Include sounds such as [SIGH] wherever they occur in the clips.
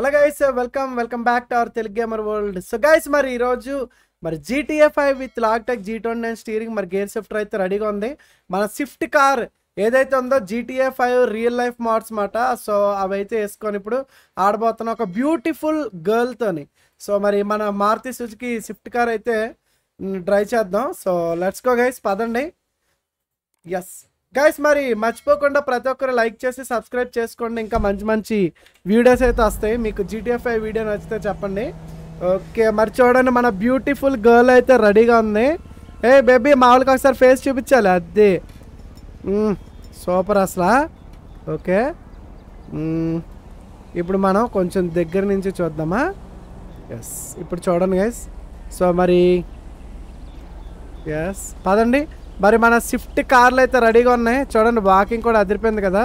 Hello guys welcome welcome back to our Telugu gamer world so guys మరి ఈరోజు మరి GTA five with Logitech G twenty nine steering మరి gear shifter అయితే రెడీగా ఉంది. మన స్విఫ్ట్ కార్ ఏదైతే ఉందో GTA five real life mods మాట. సో అవి అయితే వేసుకొని ఇప్పుడు ఆడబోతున్న ఒక బ్యూటిఫుల్ గర్ల్తోని సో మరి మన మారుతి సుజుకి స్విఫ్ట్ కార్ అయితే డ్రైవ్ చేద్దాం. సో లెట్స్ గో గైస్ పదండి. ఎస్ గైస్ మరి మర్చిపోకుండా ప్రతి ఒక్కరు లైక్ చేసి సబ్స్క్రైబ్ చేసుకోండి. ఇంకా మంచి మంచి వీడియోస్ అయితే వస్తాయి. మీకు జీటీఎఫ్ వీడియో నచ్చితే చెప్పండి. ఓకే మరి చూడండి మన బ్యూటిఫుల్ గర్ల్ అయితే రెడీగా ఉంది. ఏ బేబీ మామూలుగా ఒకసారి ఫేస్ చూపించాలి. అది. సూపర్ అసలు. ఓకే ఇప్పుడు మనం కొంచెం దగ్గర నుంచి చూద్దామా? ఎస్ ఇప్పుడు చూడండి గైస్ సో మరి ఎస్ పదండి. మరి మన స్విఫ్ట్ కార్లు అయితే రెడీగా ఉన్నాయి. చూడండి వాకింగ్ కూడా అదిరిపోయింది కదా.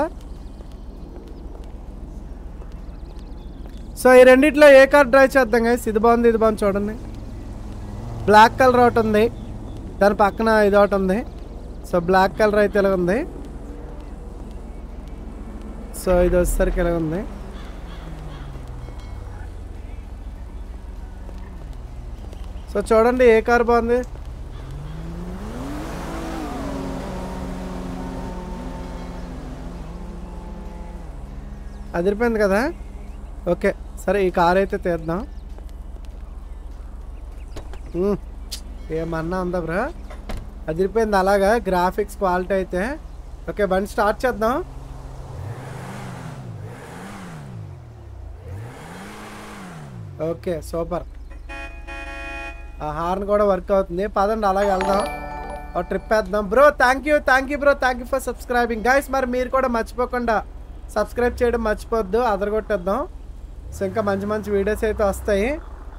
సో ఈ రెండిట్లో ఏ కార్ డ్రైవ్ చేద్దాం గైస్ ఇది బాగుంది ఇది బాగుంది చూడండి. బ్లాక్ కలర్ ఒకటి ఉంది. దాని పక్కన ఇది ఒకటి ఉంది. సో బ్లాక్ కలర్ అయితే ఇలా ఉంది. సో ఇది వచ్చేసరికి ఇలా ఉంది. సో చూడండి ఏ కార్ బాగుంది? అదిరిపోయింది కదా? ఓకే సరే ఈ కార్ అయితే తీద్దాం. ఏమన్నా ఉందా బ్రా? అదిరిపోయింది అలాగా గ్రాఫిక్స్ క్వాలిటీ అయితే. ఓకే బండి స్టార్ట్ చేద్దాం. Okay super. ఆ హార్న్ కూడా వర్క్ అవుతుంది. పదండి అలాగే వెళ్దాం. ఆ ట్రిప్ వేద్దాం. Bro thank you thank you bro thank you for subscribing guys మరి మీరు కూడా మర్చిపోకుండా సబ్స్క్రైబ్ చేయడం మర్చిపోద్దు అదరగొట్టేద్దాం. సో ఇంకా మంచి మంచి వీడియోస్ అయితే వస్తాయి.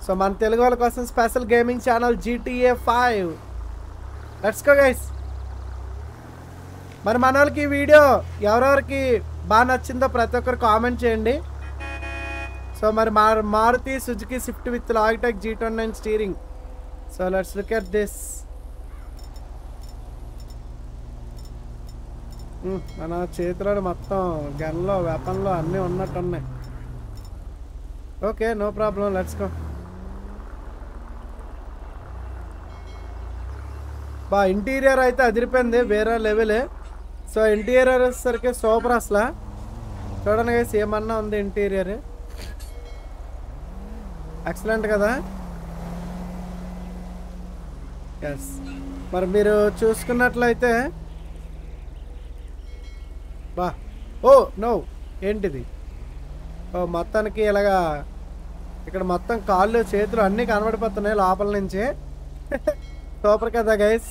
సో మన తెలుగు వాళ్ళ కోసం special gaming channel GTA five let's go guys మరి మన వాళ్ళకి ఈ వీడియో ఎవరెవరికి బాగా నచ్చిందో ప్రతి ఒక్కరు కామెంట్ చేయండి. సో మరి మా Maruti Suzuki Swift with Logitech G twenty nine steering so let's look at this మన చేతిలో మొత్తం గన్లో వెపన్లో అన్నీ ఉన్నట్టు ఉన్నాయి okay no problem let's go బా ఇంటీరియర్ అయితే అదిరిపోయింది వేరే లెవెలే సో ఇంటీరియర్ వచ్చేసరికి సూపర్ అసలు. చూడండి గైస్ ఏమన్నా ఉంది ఇంటీరియర్? ఎక్సలెంట్ కదా? ఎస్ మరి మీరు చూసుకున్నట్లయితే బా. ఓ నో ఏంటిది? ఓ మొత్తానికి ఇలాగా ఇక్కడ మొత్తం కాళ్ళు చేతులు అన్నీ కనబడిపోతున్నాయి లోపల నుంచి. [LAUGHS] సూపర్ కదా guys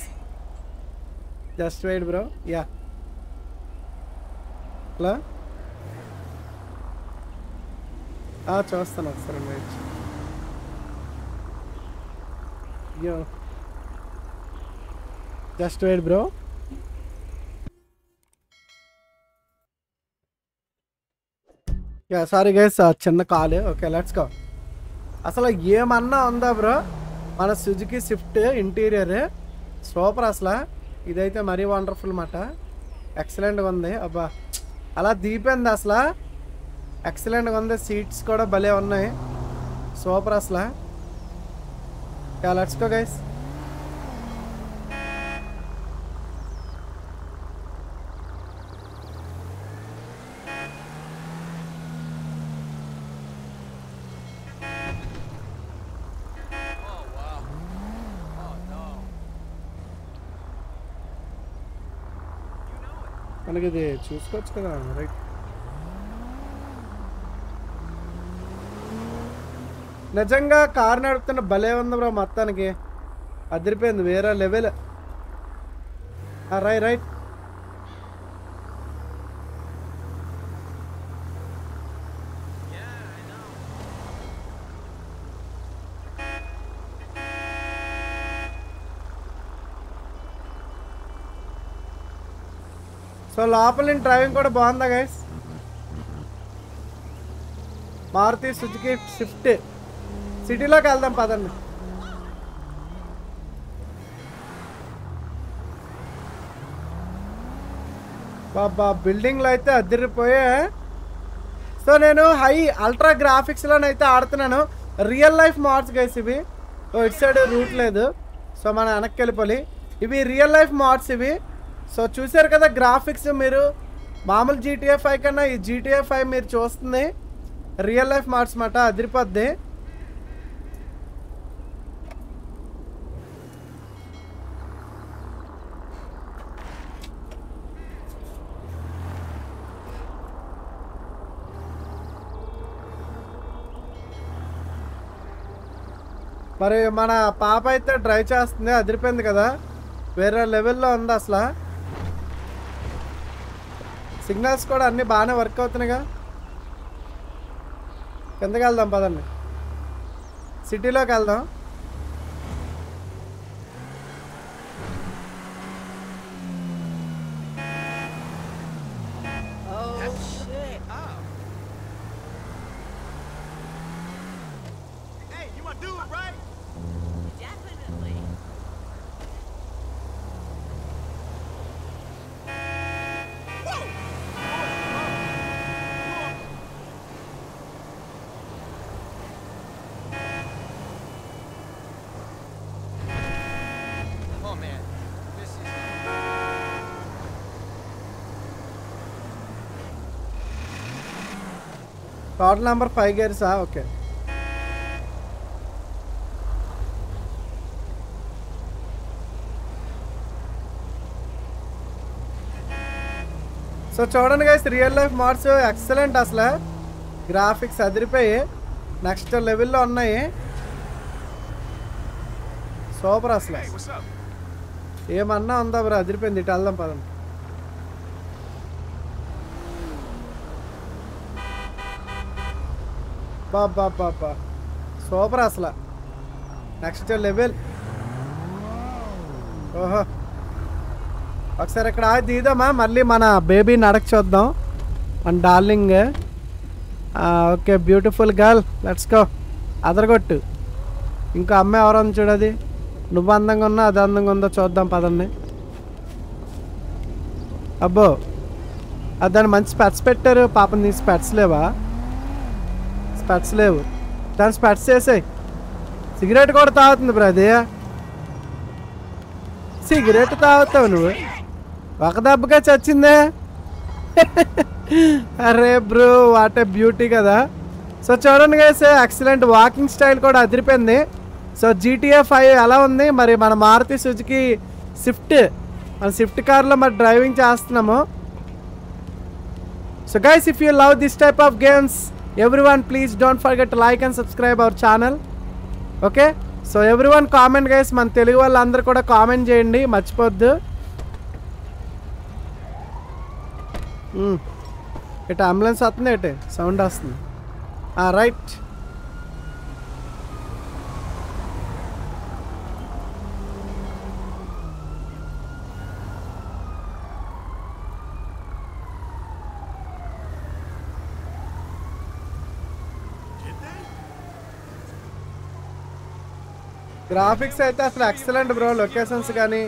just wait bro yeah hello చూస్తాను ఒకసారి వెయిట్ అయ్యో just wait bro yeah sorry guys చిన్న కాలు ఓకే లెట్స్ గో అసలు ఏమన్నా ఉందా బ్రో మన సుజుకి స్విఫ్ట్ ఇంటీరియర్ సూపర్ అసలు. ఇదైతే మరీ వండర్ఫుల్ మాట. ఎక్సలెంట్గా ఉంది. అబ్బా. అలా దీపింది అసలు? ఎక్సలెంట్గా ఉంది. సీట్స్ కూడా భలే ఉన్నాయి. సూపర్ అసలు. లెట్స్ గో గైస్ మనకి ఇది చూసుకోవచ్చు కదా రైట్ నిజంగా కారు నడుపుతున్న భలే ఉంది బ్రో మొత్తానికి. అదిరిపోయింది వేరే లెవెల్ రైట్ రైట్ సో లోపల నేను డ్రైవింగ్ కూడా బాగుందా గైస్ మారుతి సుజుకి స్విఫ్ట్. సిటీలోకి వెళ్దాం పదండి. బాబా బిల్డింగ్లు అయితే అదిరిపోయే. సో నేను హై అల్ట్రా గ్రాఫిక్స్లోనైతే ఆడుతున్నాను. రియల్ లైఫ్ మార్డ్స్ గైస్ ఇవి. ఓ ఇటు సైడ్ రూట్ లేదు. సో మన వెనక్కి వెళ్ళిపోయి ఇవి రియల్ లైఫ్ మార్డ్స్ ఇవి. సో చూసారు కదా గ్రాఫిక్స్ మీరు. మామూలు జీటీఏ ఫైవ్ కన్నా ఈ జీటీఏ ఫైవ్ మీరు చూస్తుంది. రియల్ లైఫ్ మార్ట్స్ మాట అదిరిపోద్ది. మరి మన పాప అయితే డ్రైవ్ చేస్తుంది అదిరిపోయింది కదా. వేరే లెవెల్లో ఉంది అసలు. సిగ్నల్స్ కూడా అన్నీ బాగానే వర్క్ అవుతున్నాయిగా. కిందకి వెళ్దాం పదండి. సిటీలోకి వెళ్దాం. టోటల్ నెంబర్ ఫైవ్ గేర్సా ఓకే సో చూడండి guys real life mods excellent అసలు. గ్రాఫిక్స్ అదిరిపోయి నెక్స్ట్ లెవెల్లో ఉన్నాయి. సూపర్ అసలు? ఏమన్నా ఉందా బ్రో అదిరిపోయింది. ఇటు వెళ్దాం పదం బాబా బాబా సూపర్ అసలు నెక్స్ట్ లెవెల్ ఓహో ఒకసారి ఇక్కడ ఆగి దిగుదామా మళ్ళీ మన బేబీ నడక చూద్దాం మన darling okay beautiful girl let's go అదరగొట్టు ఇంకో అమ్మాయి ఎవరో ఉంది చూడది నువ్వు అందంగా ఉన్నా అది అందంగా ఉందో చూద్దాం పదండి అబ్బో అది దాని మంచి స్పెట్స్ పెట్టారు పాపం నీ స్పెట్స్ లేవా స్పెట్స్ లేవు. దాని స్పెట్స్ వేసాయి సిగరెట్ కూడా తాగుతుంది బ్రదే సిగరెట్ తాగుతావు నువ్వు. ఒక దెబ్బగా చచ్చిందే. అరే బ్రో వాట్ ఏ బ్యూటీ కదా. సో చూడండి గైస్ ఎక్సలెంట్ వాకింగ్ స్టైల్ కూడా అదిరిపోయింది. సో జీటీఏ ఫైవ్ ఎలా ఉంది? మరి మన మారుతి సుజుకి స్విఫ్ట్. మన స్విఫ్ట్ కార్లో మరి డ్రైవింగ్ చేస్తున్నాము. So guys if you love this type of games everyone please don't forget like and subscribe our channel okay so everyone comment guys మన తెలుగు వాళ్ళందరూ కూడా కామెంట్ చేయండి. మర్చిపోద్దు. Hmm. ఇటు అంబులెన్స్ వస్తుంది ఇటు సౌండ్ వస్తుంది. రైట్ గ్రాఫిక్స్ అయితే అసలు ఎక్సలెంట్ బ్రో లొకేషన్స్ కానీ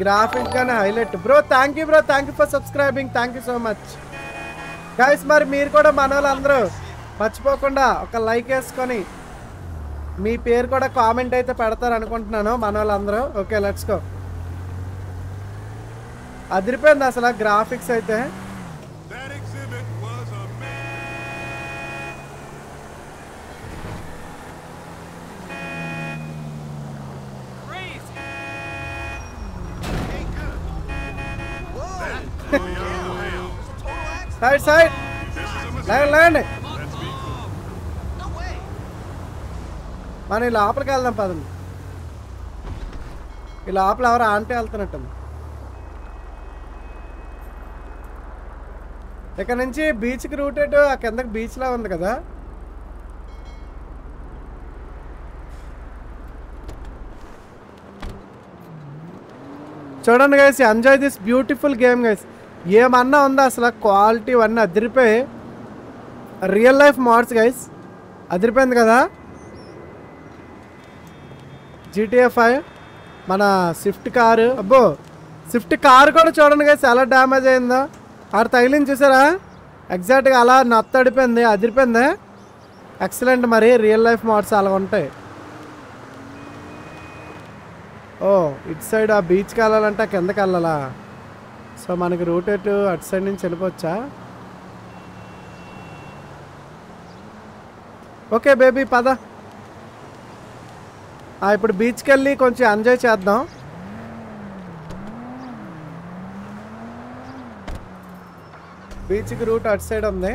గ్రాఫిక్స్ కానీ highlight bro thank you bro thank you for subscribing thank you so much guys మరి మీరు కూడా మన వాళ్ళందరూ మర్చిపోకుండా ఒక లైక్ వేసుకొని మీ పేరు కూడా కామెంట్ అయితే పెడతారు అనుకుంటున్నాను మన వాళ్ళందరూ ఓకే లెట్స్ గో అదిరిపోయింది అసలు గ్రాఫిక్స్ అయితే. Be cool. No way. మనం ఈ లోపలికి వెళ్దాం పదండి ఈ లోపల ఎవరు ఆంటే వెళ్తున్నట్టు ఇక్కడ నుంచి బీచ్కి రూటెడ్ ఆ కిందకి బీచ్లా ఉంది కదా చూడండి guys enjoy this beautiful game guys ఏమన్నా ఉందా అసలు క్వాలిటీ అన్నీ అదిరిపోయి? రియల్ లైఫ్ మోడ్స్ గైస్ అదిరిపోయింది కదా? జీటీఏ ఫైవ్ మన స్విఫ్ట్ కారు అబ్బో స్విఫ్ట్ కారు కూడా చూడండి గైస్ ఎలా డ్యామేజ్ అయిందో? ఆడ తగిలింది చూసారా? ఎగ్జాక్ట్గా అలా నత్తడిపోయింది అదిరిపోయింది. ఎక్సలెంట్ మరి రియల్ లైఫ్ మోడ్స్ అలా ఉంటాయి. ఓ ఇటు సైడ్ ఆ బీచ్కి వెళ్ళాలంటే కిందకి వెళ్ళాలా? సో మనకి రూట్ ఎటు అటు సైడ్ నుంచి వెళ్ళిపోవచ్చా? ఓకే బేబీ పద. ఇప్పుడు బీచ్కి వెళ్ళి కొంచెం ఎంజాయ్ చేద్దాం. బీచ్కి రూట్ అటు సైడ్ ఉంది.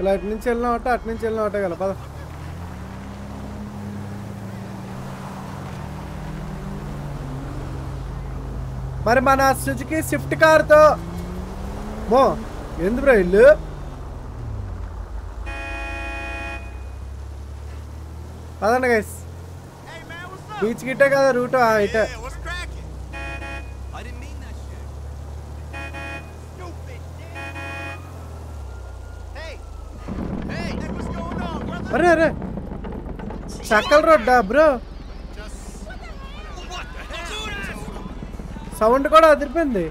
ఇలా ఇటు నుంచి వెళ్ళినా ఒకటే అటు నుంచి వెళ్ళినా ఒకటే కదా పద. మరి మన సుజుకి స్విఫ్ట్ కార్తో మో ఎందు బ్రో ఇల్లు? పదండి గైస్? బీచ్ గిట్టే కదా రూట్ ఇటే. అరే అరే. చక్కల రోడ్డా బ్రో? సౌండ్ కూడా అదిరిపోయింది.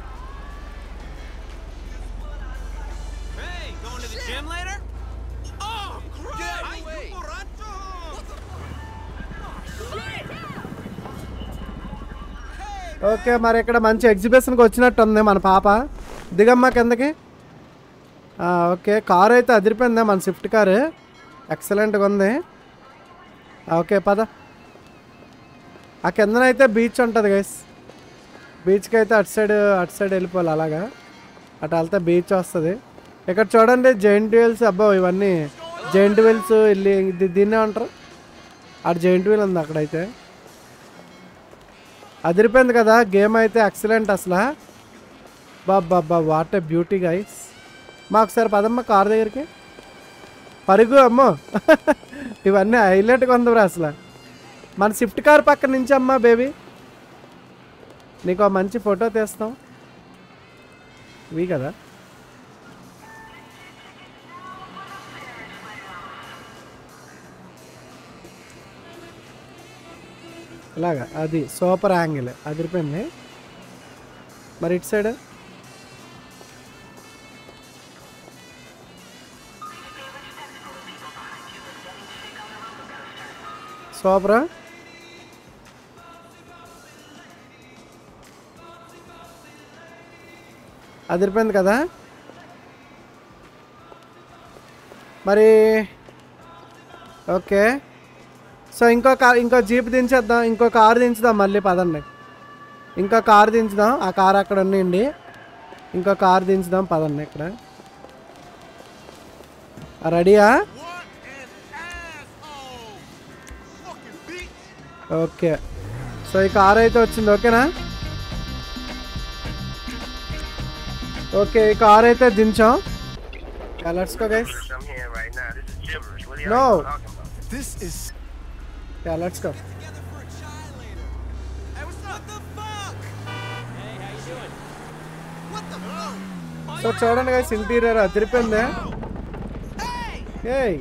ఓకే మరి ఇక్కడ మంచి ఎగ్జిబిషన్కి వచ్చినట్టు ఉంది మన పాప. దిగమ్మా కిందకి. ఓకే కారు అయితే అదిరిపోయిందా మన స్విఫ్ట్ కారు. ఎక్సలెంట్గా ఉంది. ఓకే పద. ఆ కిందనైతే బీచ్ ఉంటుంది గైస్ బీచ్కి అయితే అటు సైడ్ అటు సైడ్ వెళ్ళిపోవాలి అలాగా. అటు వెళ్తే బీచ్ వస్తుంది. ఇక్కడ చూడండి జైంట్ వీల్స్ అబ్బో ఇవన్నీ జైంట్ వీల్స్ వెళ్ళి ఇది దీన్నే అంటారు. అటు జైంట్ వీల్ ఉంది అక్కడైతే. అదిరిపోయింది కదా గేమ్ అయితే ఎక్సలెంట్ అసలు. బాబా వాట్ ఏ బ్యూటీ గైస్ మా ఒకసారి పదమ్మ కార్ దగ్గరికి. పరుగు అమ్మో. ఇవన్నీ హైలైట్గా కొందరు అసలు. మన స్విఫ్ట్ కార్ పక్క నుంచి అమ్మా బేబీ. నీకు ఆ మంచి ఫోటో తీస్తాం. ఇవి కదా. ఇలాగా అది సూపర్ యాంగిల్ అదిరిపోయింది. మరి ఇటు సైడ్? సూపరా. అదిరిపోయింది కదా? మరి ఓకే. సో ఇంకో కార్ ఇంకో జీప్ దించేద్దాం ఇంకో కారు దించుదాం మళ్ళీ పదండి. ఇంకో కారు దించుదాం ఆ కారు అక్కడ ఉన్నాయండి ఇంకో కారు దించుదాం పదండి ఇక్కడ. రెడీయా? ఓకే సో ఈ కార్ అయితే వచ్చింది ఓకేనా ఓకే ఈ కార్ అయితే దించాం let's go guys I'm here right now. This is gibberish. What are y'all No. talking about? This is yeah let's go together for a child later. Hey, what's up? What the fuck? Hey, how you doing? What the fuck? So చూడండి guys interior అదిరిపోయింది Hey! ఏయ్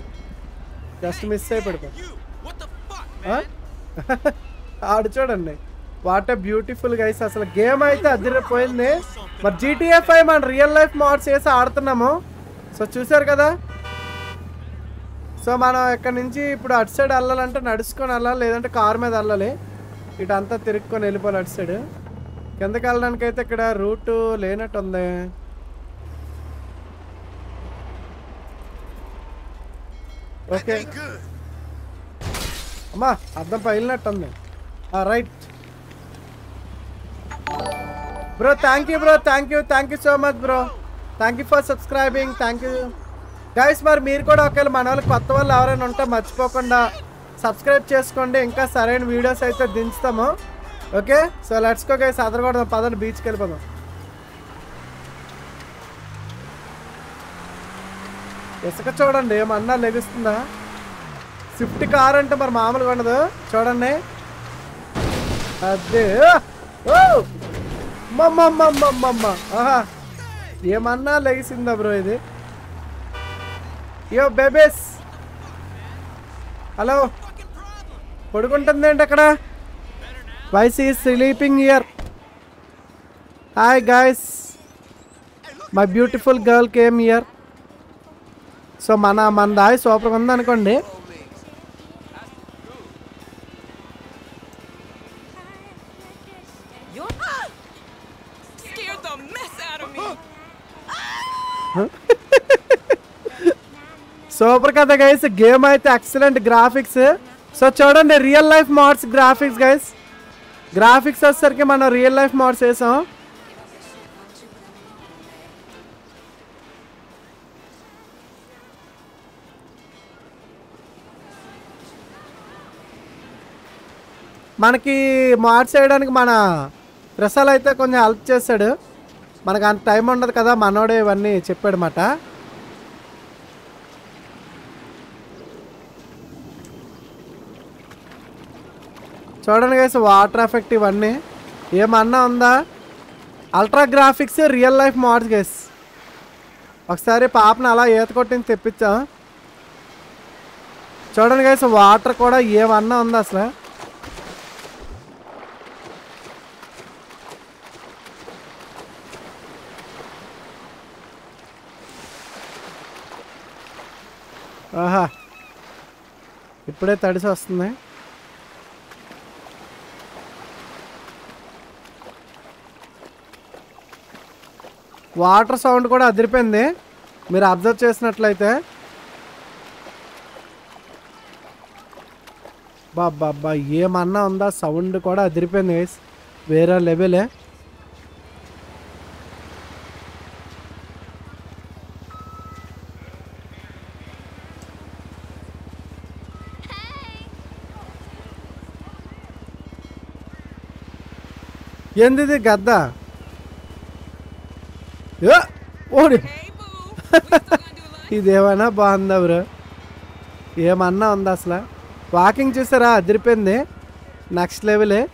just miss అయిపోయి You! ఆడు చూడండి. What a beautiful guys అసలు game అయితే అదిరిపోయింది మరి జీటీఏ ఫైవ్ మన రియల్ లైఫ్ మోడ్స్ వేసి ఆడుతున్నాము. సో చూసారు కదా? సో మనం ఇక్కడ నుంచి ఇప్పుడు అటు సైడ్ వెళ్ళాలంటే నడుచుకొని వెళ్ళాలి లేదంటే కార్ మీద వెళ్ళాలి ఇటు అంతా తిరుక్కొని వెళ్ళిపోవాలి అటు సైడ్ కిందకి వెళ్ళడానికి అయితే ఇక్కడ రూటు లేనట్టు ఉంది ఓకే అమ్మా అర్థం పగిలినట్టు ఉంది right. Bro thank you bro thank you thank you so much bro. Thank you for subscribing thank you guys మరి మీరు కూడా ఒకవేళ మన వాళ్ళకి కొత్త వాళ్ళు ఎవరైనా ఉంటే మర్చిపోకుండా సబ్స్క్రైబ్ చేసుకోండి. ఇంకా సరైన వీడియోస్ అయితే దించుతాము. Okay so let's go guys అదరగొడదాం. పదండి బీచ్కి వెళ్ళిపోదాం. ఇసుక చూడండి ఏమన్నా లెగుస్తుందా? స్విఫ్ట్ కార్ అంటే మరి మామూలుగా ఉండదు. చూడండి. అదే. ఓ! మమ్మమ్మమ్మమ్మమ్మ. ఆహా. ఏమన్నా లెగిసిందా బ్రో ఇది? యో బేబేస్. హలో. పడుకుంటుంది ఏంటి అక్కడ? వైస్ ఈ sleeping here hi guys my beautiful girl came here so మన మన దాయి సూపర్గా ఉందనుకోండి. సూపర్ కదా గైస్ గేమ్ అయితే ఎక్సలెంట్ గ్రాఫిక్స్ సో చూడండి real life mods graphics guys graphics వచ్చేసరికి మనం రియల్ లైఫ్ మోడ్స్ వేసాం మనకి మోడ్స్ వేయడానికి మన ప్రసాద్ అయితే కొంచెం హెల్ప్ చేశాడు మనకు అంత టైం ఉండదు కదా మనోడే ఇవన్నీ చెప్పాడు మాట చూడండి గైస్ వాటర్ ఎఫెక్ట్ ఇవన్నీ. ఏమన్నా ఉందా? Ultra graphics real life mods guys ఒకసారి పాపను అలా ఈత కొట్టింది తెప్పించాం. చూడండి గైస్ వాటర్ కూడా ఏమన్నా ఉందా అసలు? ఆహా. ఇప్పుడే తడిసి వస్తుంది. వాటర్ సౌండ్ కూడా అదిరిపోయింది. మీరు అబ్జర్వ్ చేసినట్లయితే. బాబ్బా ఏమన్నా ఉందా? సౌండ్ కూడా అదిరిపోయింది గైస్ వేరే లెవెలే ఏంది గద్దా గద్ద? ఓడి? [LAUGHS] ఇదేమైనా బాగుందా బ్రో? ఏమన్నా ఉందా అసలు? వాకింగ్ చూసారా? అదిరిపోయింది. నెక్స్ట్ లెవెలే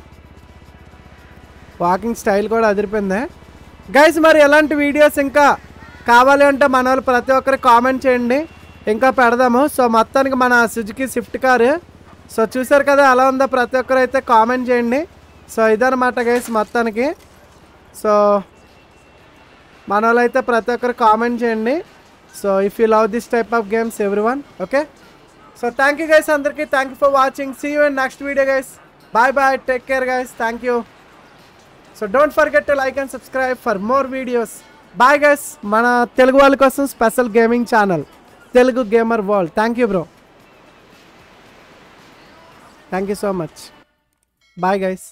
వాకింగ్ స్టైల్ కూడా అదిరిపోయింది. గైస్ మరి ఎలాంటి వీడియోస్ ఇంకా కావాలి అంటే మన వాళ్ళు ప్రతి ఒక్కరు కామెంట్ చేయండి. ఇంకా పెడదాము. సో మొత్తానికి మన సుజుకి స్విఫ్ట్ కారు సో చూసారు కదా ఎలా ఉందో ప్రతి ఒక్కరు అయితే కామెంట్ చేయండి. సో ఇదనమాట గైస్ మొత్తానికి. సో మన అయితే ప్రతి ఒక్కరు కామెంట్ చేయండి. So if you love this type of games everyone okay so thank you guys అందరికీ. Thank you for watching see you in next video guys bye bye take care guys thank you so don't forget to like and subscribe for more videos bye guys మన తెలుగు వాళ్ళ కోసం special gaming channel Telugu gamer world thank you bro thank you so much bye guys